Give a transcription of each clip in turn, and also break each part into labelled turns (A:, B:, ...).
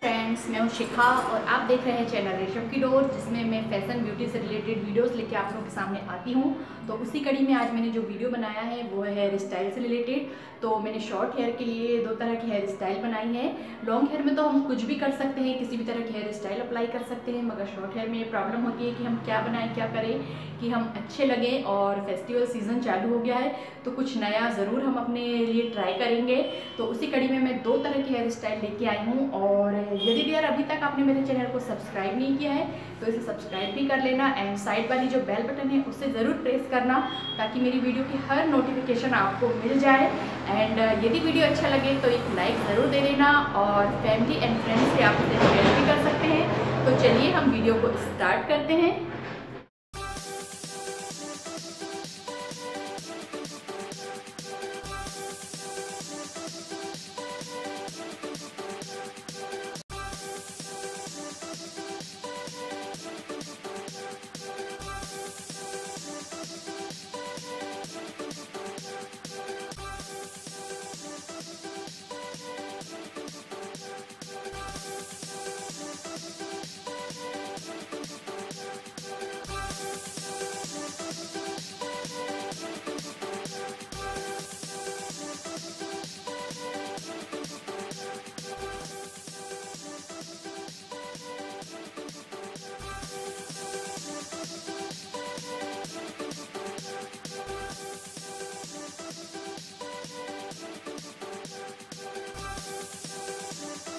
A: friend. Friends मैं हूँ शिखा और आप देख रहे हैं चैनल रेशम की डोर जिसमें मैं फ़ैशन ब्यूटी से रिलेटेड वीडियोस लेके आप लोगों के सामने आती हूँ। तो उसी कड़ी में आज मैंने जो वीडियो बनाया है, वो है हेयर स्टाइल से रिलेटेड तो मैंने शॉर्ट हेयर के लिए दो तरह की हेयर स्टाइल बनाई है। लॉन्ग हेयर में तो हम कुछ भी कर सकते हैं, किसी भी तरह की हेयर स्टाइल अप्लाई कर सकते हैं, मगर शॉर्ट हेयर में ये प्रॉब्लम होती है कि हम क्या बनाएँ, क्या करें, कि हम अच्छे लगें और फेस्टिवल सीज़न चालू हो गया है तो कुछ नया ज़रूर हम अपने लिए ट्राई करेंगे। तो उसी कड़ी में मैं दो तरह की हेयर स्टाइल लेके आई हूँ और यदि डियर अभी तक आपने मेरे चैनल को सब्सक्राइब नहीं किया है तो इसे सब्सक्राइब भी कर लेना एंड साइड वाली जो बेल बटन है, उसे ज़रूर प्रेस करना ताकि मेरी वीडियो की हर नोटिफिकेशन आपको मिल जाए। एंड यदि वीडियो अच्छा लगे तो एक लाइक ज़रूर दे देना और फैमिली एंड फ्रेंड्स से आप इसे शेयर भी कर सकते हैं। तो चलिए हम वीडियो को स्टार्ट करते हैं।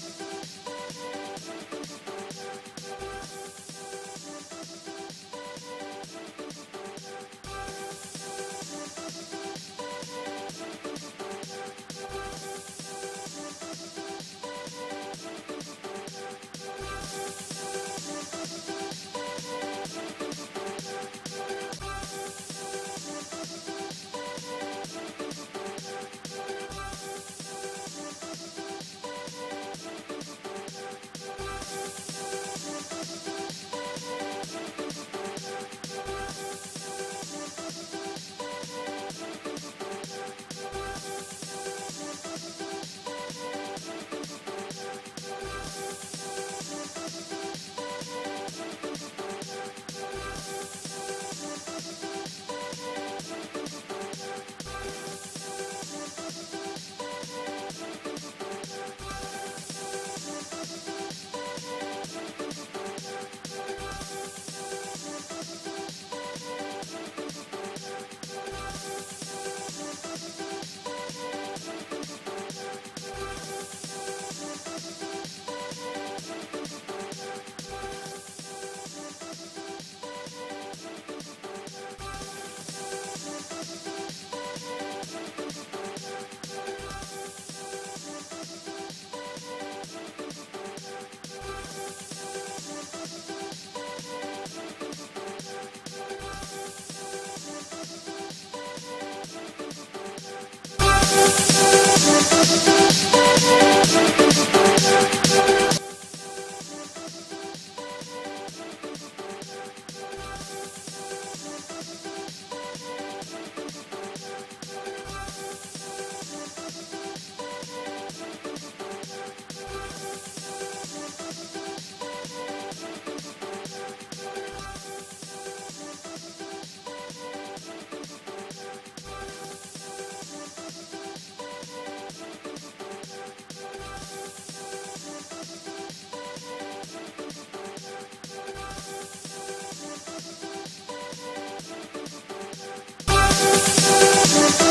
A: Thank you.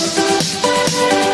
A: We'll be right.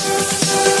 A: Música